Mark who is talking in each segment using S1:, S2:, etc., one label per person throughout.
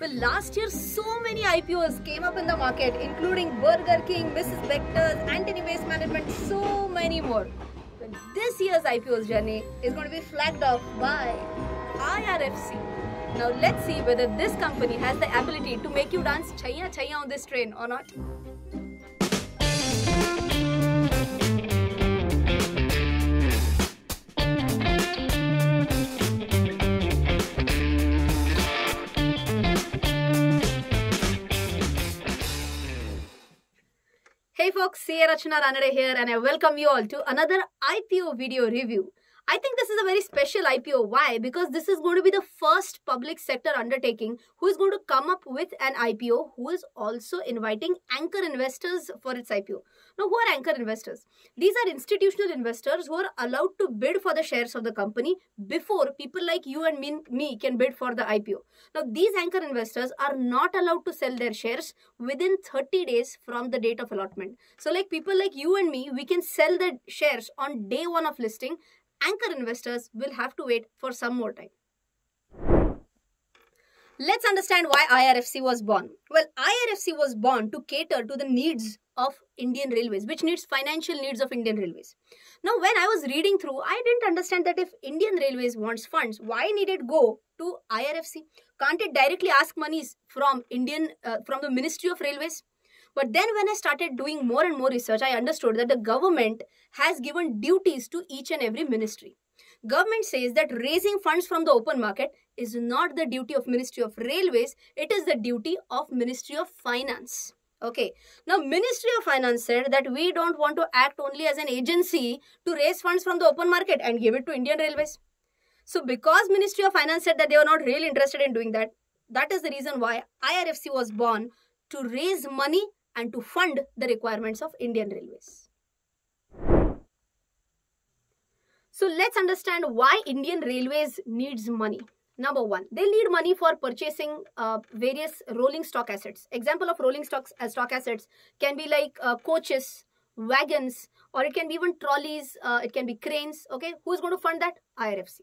S1: Well, last year, so many IPOs came up in the market, including Burger King, Mrs. Bectors, Antony Waste Management, so many more. Well, this year's IPO's journey is going to be flagged off by IRFC. Now, let's see whether this company has the ability to make you dance chaya chaya on this train or not. Hey folks, CA Rachana Ranade here and I welcome you all to another IPO video review. I think this is a very special IPO. Why? Because this is going to be the first public sector undertaking who is going to come up with an IPO who is also inviting anchor investors for its IPO. Now, who are anchor investors? These are institutional investors who are allowed to bid for the shares of the company before people like you and me, can bid for the IPO. Now, these anchor investors are not allowed to sell their shares within 30 days from the date of allotment. So, like people like you and me, we can sell the shares on day one of listing anchor investors will have to wait for some more time. Let's understand why IRFC was born. Well, IRFC was born to cater to the needs of Indian Railways, which needs financial needs of Indian Railways. Now, when I was reading through, I didn't understand that if Indian Railways wants funds, why need it go to IRFC? Can't it directly ask monies from Indian uh, from the Ministry of Railways? But then when I started doing more and more research, I understood that the government has given duties to each and every ministry. Government says that raising funds from the open market is not the duty of Ministry of Railways, it is the duty of Ministry of Finance. Okay. Now, Ministry of Finance said that we don't want to act only as an agency to raise funds from the open market and give it to Indian Railways. So, because Ministry of Finance said that they were not really interested in doing that, that is the reason why IRFC was born to raise money and to fund the requirements of Indian Railways. So let's understand why Indian Railways needs money. Number one, they need money for purchasing uh, various rolling stock assets. Example of rolling stocks as stock assets can be like uh, coaches, wagons, or it can be even trolleys. Uh, it can be cranes. Okay, who is going to fund that? IRFC.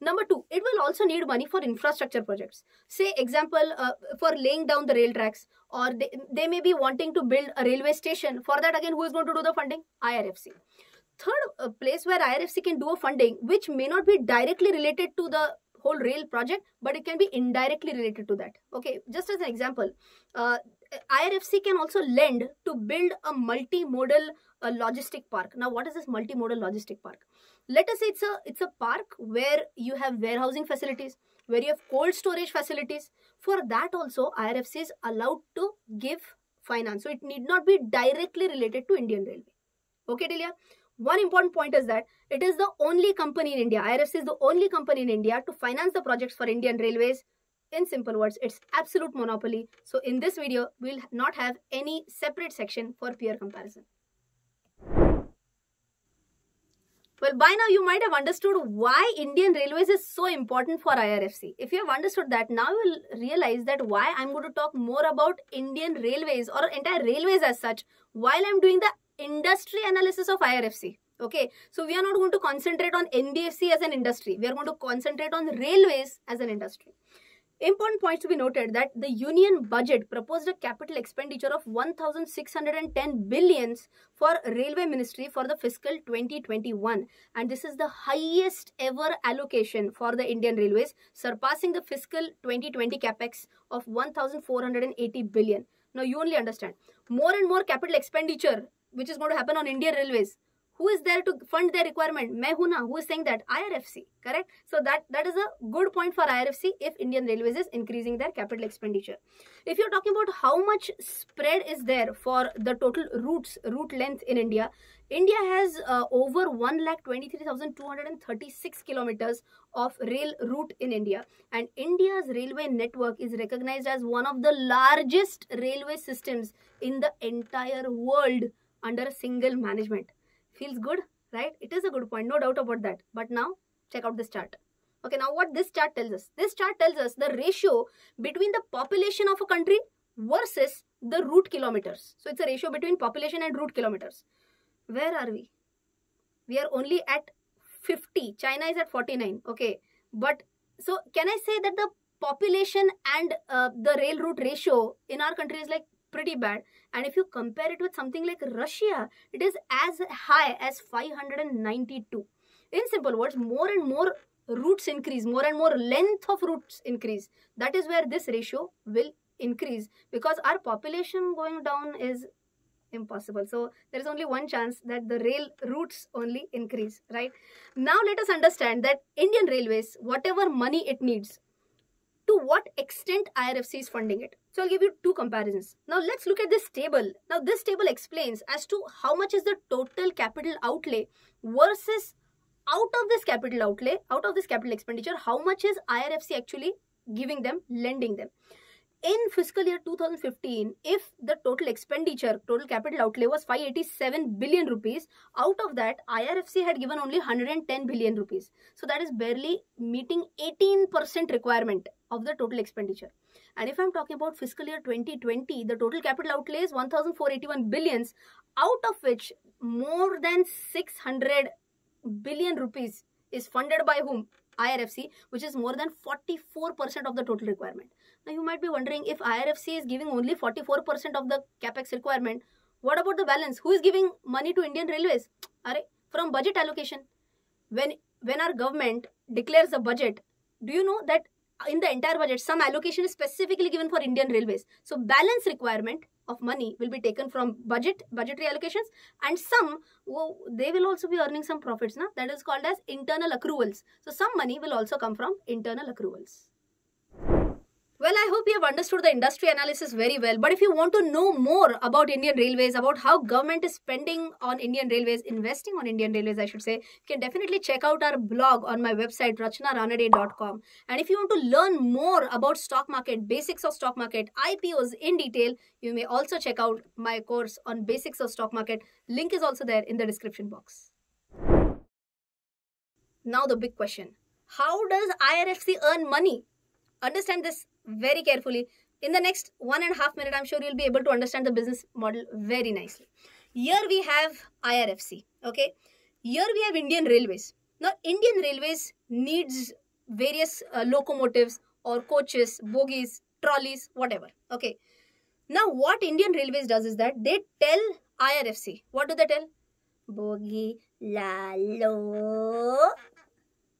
S1: Number two, it will also need money for infrastructure projects. Say, example, uh, for laying down the rail tracks, or they, they may be wanting to build a railway station. For that, again, who is going to do the funding? IRFC. Third place where IRFC can do a funding, which may not be directly related to the whole rail project, but it can be indirectly related to that. Okay, just as an example, uh, IRFC can also lend to build a multimodal uh, logistic park. Now, what is this multimodal logistic park? Let us say it's a it's a park where you have warehousing facilities, where you have cold storage facilities. For that also, IRFC is allowed to give finance. So it need not be directly related to Indian Railway. Okay, Delia. One important point is that it is the only company in India, IRFC is the only company in India to finance the projects for Indian Railways. In simple words, it's absolute monopoly. So in this video, we'll not have any separate section for peer comparison. Well, by now you might have understood why Indian Railways is so important for IRFC. If you have understood that, now you will realize that why I'm going to talk more about Indian Railways or entire railways as such while I'm doing the industry analysis of IRFC. Okay, so we are not going to concentrate on NBFC as an industry. We are going to concentrate on railways as an industry. Important points to be noted that the union budget proposed a capital expenditure of 1610 billions for railway ministry for the fiscal 2021 and this is the highest ever allocation for the Indian railways surpassing the fiscal 2020 capex of 1480 billion. Now you only understand more and more capital expenditure which is going to happen on Indian railways who is there to fund their requirement? Mehuna, who is saying that? IRFC, correct? So that, that is a good point for IRFC if Indian Railways is increasing their capital expenditure. If you're talking about how much spread is there for the total routes, route length in India, India has uh, over 1,23,236 kilometers of rail route in India. And India's railway network is recognized as one of the largest railway systems in the entire world under a single management feels good right? It is a good point no doubt about that. But now check out this chart. Okay now what this chart tells us? This chart tells us the ratio between the population of a country versus the route kilometers. So it's a ratio between population and route kilometers. Where are we? We are only at 50 china is at 49 okay but so can i say that the population and uh, the rail route ratio in our country is like pretty bad. And if you compare it with something like russia it is as high as 592 in simple words more and more routes increase more and more length of routes increase. That is where this ratio will increase because our population going down is impossible. So there is only one chance that the rail routes only increase right? Now let us understand that indian railways whatever money it needs to what extent IRFC is funding it. So I'll give you two comparisons. Now let's look at this table. Now this table explains as to how much is the total capital outlay versus out of this capital outlay, out of this capital expenditure, how much is IRFC actually giving them, lending them. In fiscal year 2015, if the total expenditure, total capital outlay was 587 billion rupees, out of that, IRFC had given only 110 billion rupees. So that is barely meeting 18% requirement of the total expenditure. And if I'm talking about fiscal year 2020, the total capital outlay is 1,481 billions, out of which more than 600 billion rupees is funded by whom? IRFC, which is more than 44% of the total requirement. Now you might be wondering if IRFC is giving only 44% of the capex requirement, what about the balance? Who is giving money to Indian Railways? Are from budget allocation. When when our government declares a budget, do you know that in the entire budget, some allocation is specifically given for Indian Railways. So balance requirement of money will be taken from budget, budgetary allocations and some, well, they will also be earning some profits. Na? That is called as internal accruals. So some money will also come from internal accruals. Well, I hope you have understood the industry analysis very well. But if you want to know more about Indian Railways, about how government is spending on Indian Railways, investing on Indian Railways, I should say, you can definitely check out our blog on my website, rachanaranade.com. And if you want to learn more about stock market, basics of stock market, IPOs in detail, you may also check out my course on basics of stock market. Link is also there in the description box. Now the big question. How does IRFC earn money? Understand this very carefully. In the next one and a half minute, I'm sure you'll be able to understand the business model very nicely. Here we have IRFC, okay? Here we have Indian Railways. Now, Indian Railways needs various uh, locomotives or coaches, bogies, trolleys, whatever, okay? Now, what Indian Railways does is that they tell IRFC, what do they tell? Bogie, lalo,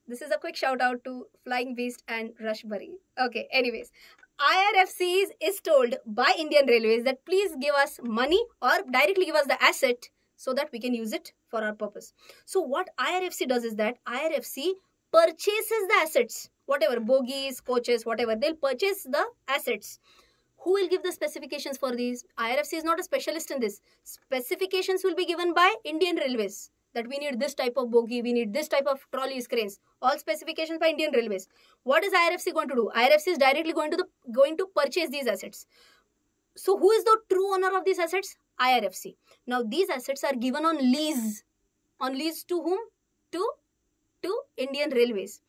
S1: this is a quick shout out to Flying Beast and Rasbhari. Okay, anyways. IRFC is told by Indian Railways that please give us money or directly give us the asset so that we can use it for our purpose. So what IRFC does is that IRFC purchases the assets, whatever, bogies, coaches, whatever, they'll purchase the assets. Who will give the specifications for these? IRFC is not a specialist in this. Specifications will be given by Indian Railways that we need this type of bogie, we need this type of trolley cranes. All specifications by Indian Railways. What is IRFC going to do? IRFC is directly going to the going to purchase these assets. So who is the true owner of these assets? IRFC. Now these assets are given on lease. On lease to whom? To to Indian Railways.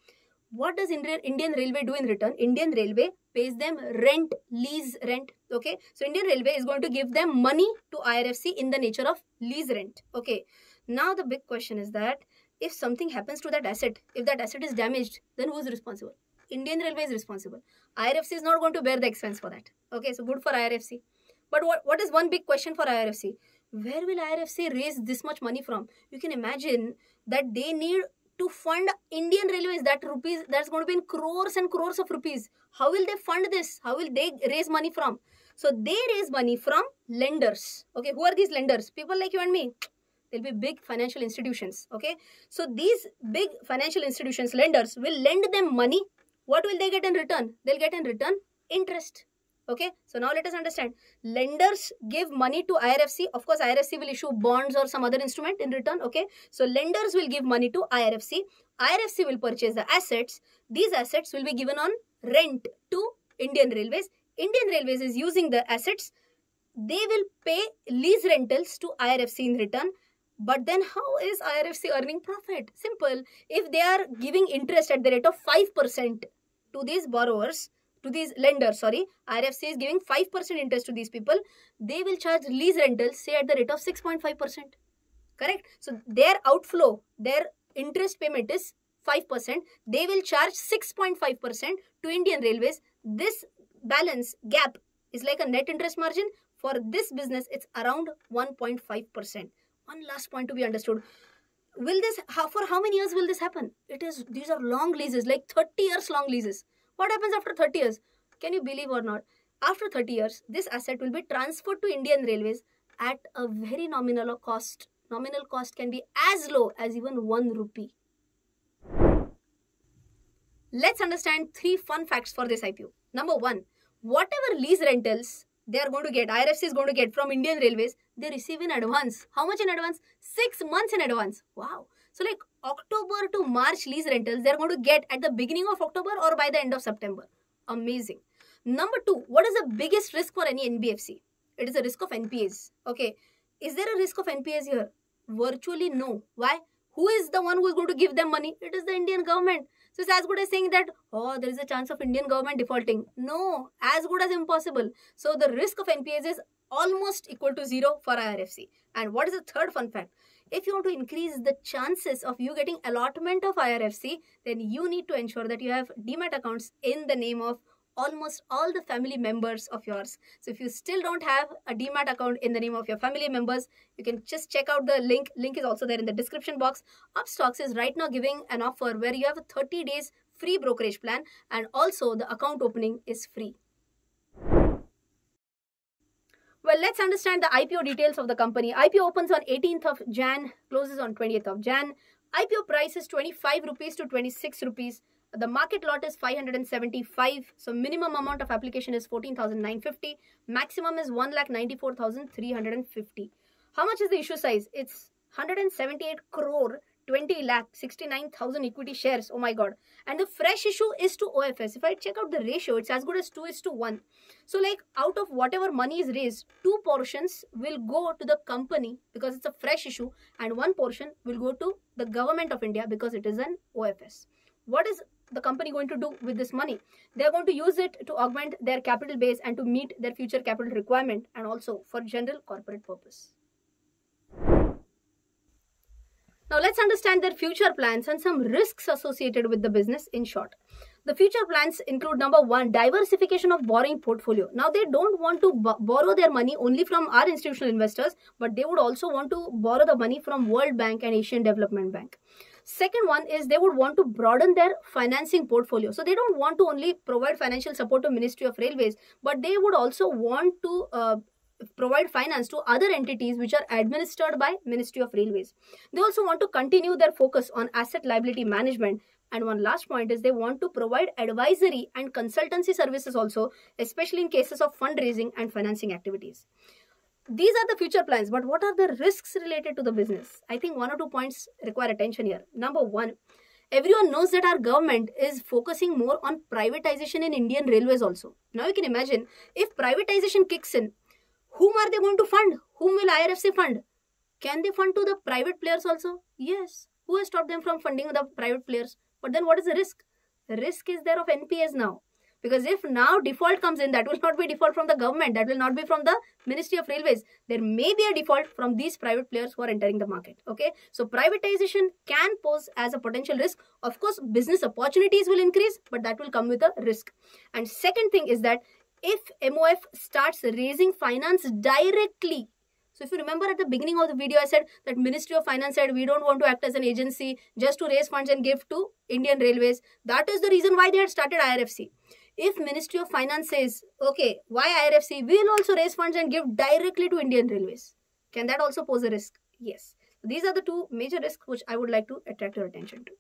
S1: What does Indian Railway do in return? Indian Railway pays them rent, lease rent. Okay. So Indian Railway is going to give them money to IRFC in the nature of lease rent. Okay. Now the big question is that if something happens to that asset, if that asset is damaged, then who is responsible? Indian Railway is responsible. IRFC is not going to bear the expense for that. Okay, so good for IRFC. But what, what is one big question for IRFC? Where will IRFC raise this much money from? You can imagine that they need to fund Indian Railways that rupees that's going to be in crores and crores of rupees. How will they fund this? How will they raise money from? So they raise money from lenders. Okay, who are these lenders? People like you and me there'll be big financial institutions okay? So these big financial institutions lenders will lend them money. What will they get in return? They'll get in return interest okay? So now let us understand. Lenders give money to irfc of course irfc will issue bonds or some other instrument in return okay? So lenders will give money to irfc irfc will purchase the assets. These assets will be given on rent to indian railways. Indian railways is using the assets. They will pay lease rentals to irfc in return but then how is IRFC earning profit? Simple. If they are giving interest at the rate of 5% to these borrowers, to these lenders, sorry, IRFC is giving 5% interest to these people, they will charge lease rentals, say at the rate of 6.5%. Correct? So their outflow, their interest payment is 5%, they will charge 6.5% to Indian Railways. This balance gap is like a net interest margin. For this business, it's around 1.5%. One last point to be understood. Will this, how, for how many years will this happen? It is, these are long leases, like 30 years long leases. What happens after 30 years? Can you believe or not? After 30 years, this asset will be transferred to Indian Railways at a very nominal cost. Nominal cost can be as low as even 1 rupee. Let's understand three fun facts for this IPO. Number one, whatever lease rentals they are going to get, IRFC is going to get from Indian Railways, they receive in advance. How much in advance? Six months in advance. Wow. So like October to March lease rentals, they are going to get at the beginning of October or by the end of September. Amazing. Number two, what is the biggest risk for any NBFC? It is a risk of NPAs. Okay. Is there a risk of NPAs here? Virtually no. Why? Who is the one who is going to give them money? It is the Indian government. So it's as good as saying that, oh, there is a chance of Indian government defaulting. No, as good as impossible. So the risk of NPAs is almost equal to zero for IRFC. And what is the third fun fact? If you want to increase the chances of you getting allotment of IRFC, then you need to ensure that you have demat accounts in the name of almost all the family members of yours. So if you still don't have a demat account in the name of your family members, you can just check out the link. Link is also there in the description box. Upstox is right now giving an offer where you have a 30 days free brokerage plan and also the account opening is free. Well, let's understand the IPO details of the company. IPO opens on 18th of Jan, closes on 20th of Jan. IPO price is 25 rupees to 26 rupees. The market lot is 575 so minimum amount of application is 14950 maximum is 1,94,350 how much is the issue size? It's 178 crore 20 lakh 69,000 equity shares. Oh my god. And the fresh issue is to OFS if I check out the ratio it's as good as 2 is to 1 so like out of whatever money is raised two portions will go to the company because it's a fresh issue and one portion will go to the government of India because it is an OFS what is the company going to do with this money? They're going to use it to augment their capital base and to meet their future capital requirement and also for general corporate purpose. Now let's understand their future plans and some risks associated with the business in short. The future plans include number one, diversification of borrowing portfolio. Now they don't want to borrow their money only from our institutional investors, but they would also want to borrow the money from World Bank and Asian Development Bank. Second one is they would want to broaden their financing portfolio. So they don't want to only provide financial support to Ministry of Railways, but they would also want to uh, provide finance to other entities which are administered by Ministry of Railways. They also want to continue their focus on asset liability management and one last point is they want to provide advisory and consultancy services also, especially in cases of fundraising and financing activities these are the future plans, but what are the risks related to the business? I think one or two points require attention here. Number one, everyone knows that our government is focusing more on privatization in Indian railways also. Now you can imagine if privatization kicks in, whom are they going to fund? Whom will IRFC fund? Can they fund to the private players also? Yes. Who has stopped them from funding the private players? But then what is the risk? The risk is there of NPS now. Because if now default comes in, that will not be default from the government, that will not be from the Ministry of Railways. There may be a default from these private players who are entering the market. Okay, so privatization can pose as a potential risk. Of course, business opportunities will increase, but that will come with a risk. And second thing is that if MOF starts raising finance directly so if you remember at the beginning of the video, I said that Ministry of Finance said we don't want to act as an agency just to raise funds and give to Indian Railways. That is the reason why they had started IRFC if Ministry of Finance says, okay, why IRFC We'll also raise funds and give directly to Indian Railways, can that also pose a risk? Yes. These are the two major risks which I would like to attract your attention to.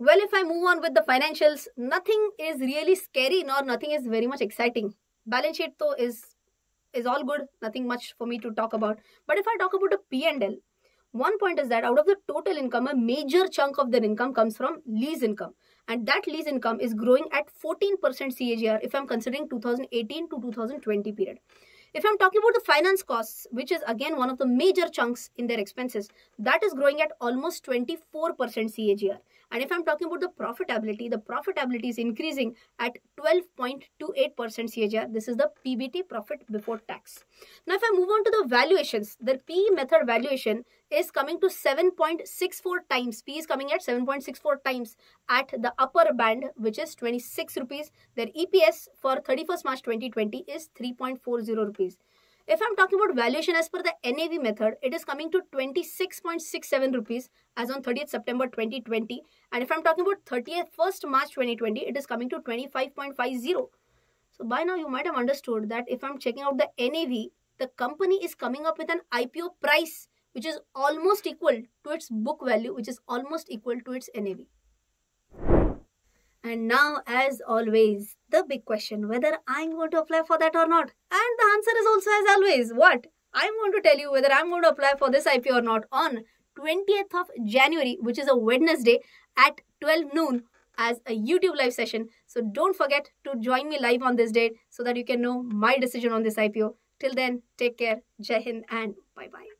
S1: Well, if I move on with the financials, nothing is really scary nor nothing is very much exciting. Balance sheet though is is all good, nothing much for me to talk about. But if I talk about a P&L, one point is that out of the total income, a major chunk of their income comes from lease income. And that lease income is growing at 14% CAGR if I'm considering 2018 to 2020 period. If I'm talking about the finance costs, which is again one of the major chunks in their expenses, that is growing at almost 24% CAGR. And if I'm talking about the profitability, the profitability is increasing at 12.28% CAGR. This is the PBT profit before tax. Now, if I move on to the valuations, the P method valuation is coming to 7.64 times. P is coming at 7.64 times at the upper band, which is 26 rupees. Their EPS for 31st March 2020 is 3.40 rupees. If I'm talking about valuation as per the NAV method, it is coming to 26.67 rupees as on 30th September 2020. And if I'm talking about 30th 1st March 2020, it is coming to 25.50. So by now you might have understood that if I'm checking out the NAV, the company is coming up with an IPO price which is almost equal to its book value, which is almost equal to its NAV. And now, as always, the big question whether I'm going to apply for that or not. And the answer is also, as always, what? I'm going to tell you whether I'm going to apply for this IPO or not on 20th of January, which is a Wednesday at 12 noon as a YouTube live session. So don't forget to join me live on this date so that you can know my decision on this IPO. Till then, take care, Jai Hind, and bye bye.